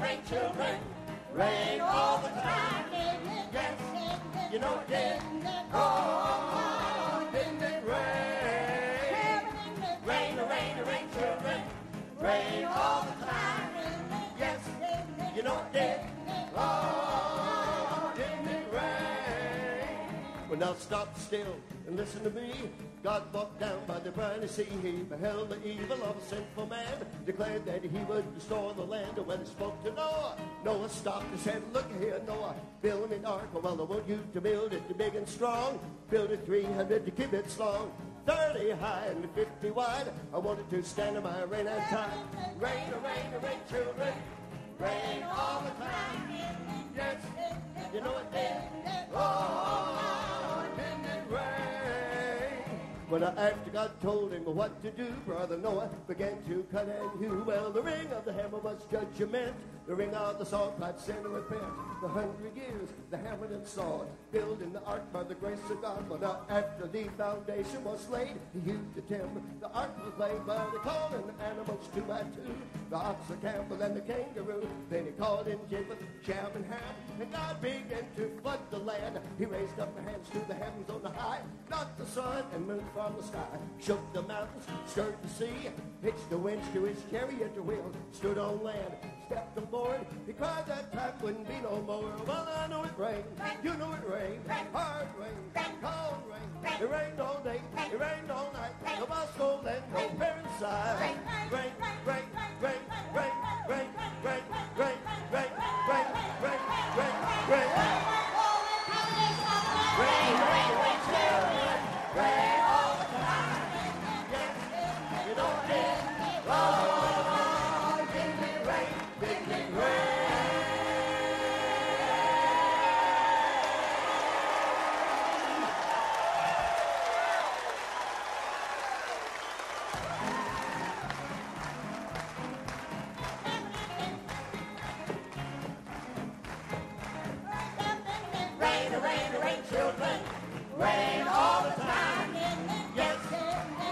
rain, to rain. Rain all the time. Yes, You know it didn't go Well, now stop still and listen to me. God walked down by the briny sea. He beheld the evil of a sinful man, declared that he would restore the land. And when he spoke to Noah, Noah stopped and said, Look here, Noah, build me an ark. Well, I want you to build it big and strong. Build it 300 cubits long. 30 high and 50 wide. I want it to stand in my rain and tide. Rain, oh, rain, oh, rain, children. Rain all the time. Yes, you know it did. When after God told him what to do, brother Noah began to cut and hew. Well, the ring of the hammer was judgment. The ring of the saw cried sin and repent. The hundred years, the hammer and saw building the ark by the grace of God. But after the foundation was laid, he hewed the timber. The ark was made by the calling the animals two by two. The ox, the camel, and the kangaroo. Then he called in Japheth, Shem, and Ham. And God began to flood the land. He raised up the hands to the heavens on the high. Knocked the sun and moon from the sky. Shook the mountains, stirred the sea. Hitched the winds to his chariot wheel. Stood on land, stepped aboard. Cried that time wouldn't be no more. Well, I know it rained. You know it rained. Hard rain, cold rain. It rained all day. It rained all night. No Bosco and no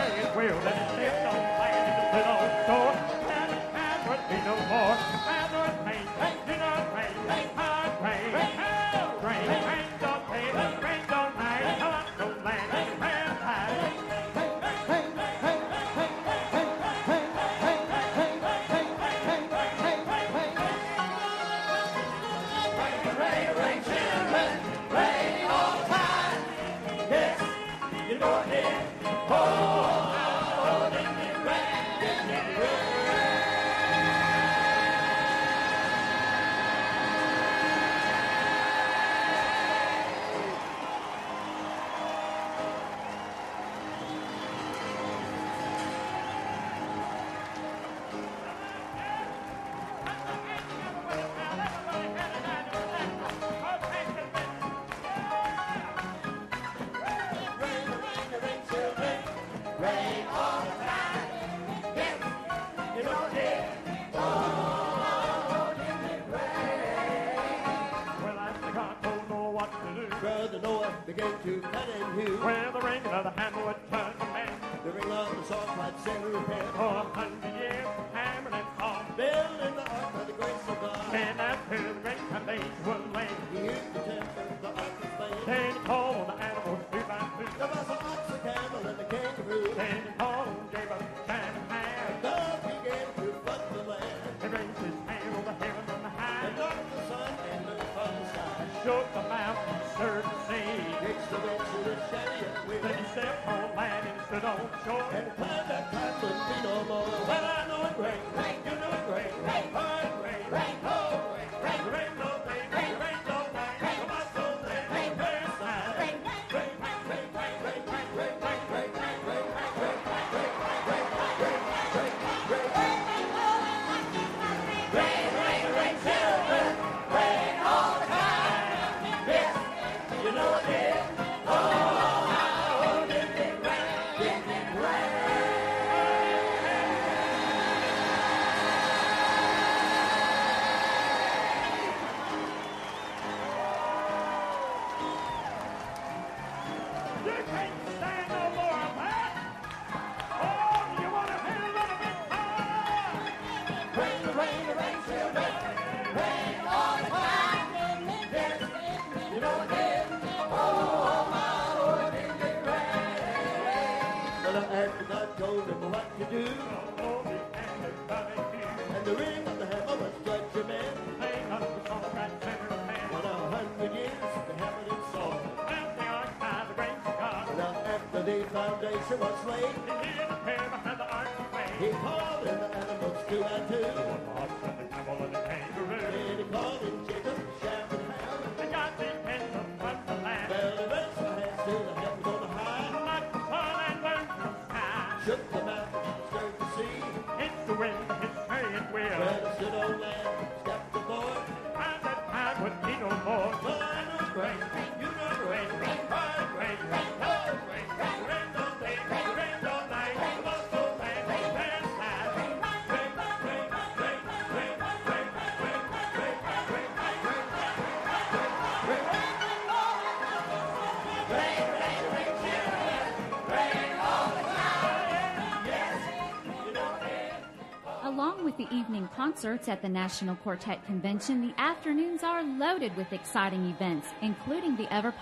say it will, then it lives on fire to the and for a hundred years, and Building the ark the and after the great foundation He hewed the the then he called on the animals and. Then he called and to flood the land. He raised his hand over heaven on the And high, dark the sun and the shook the the the to his chariot wheel. Then he stepped on land and stood on shore. And to a slave. He needed him behind the iron He called in the animals to. the evening concerts at the National Quartet Convention, the afternoons are loaded with exciting events, including the ever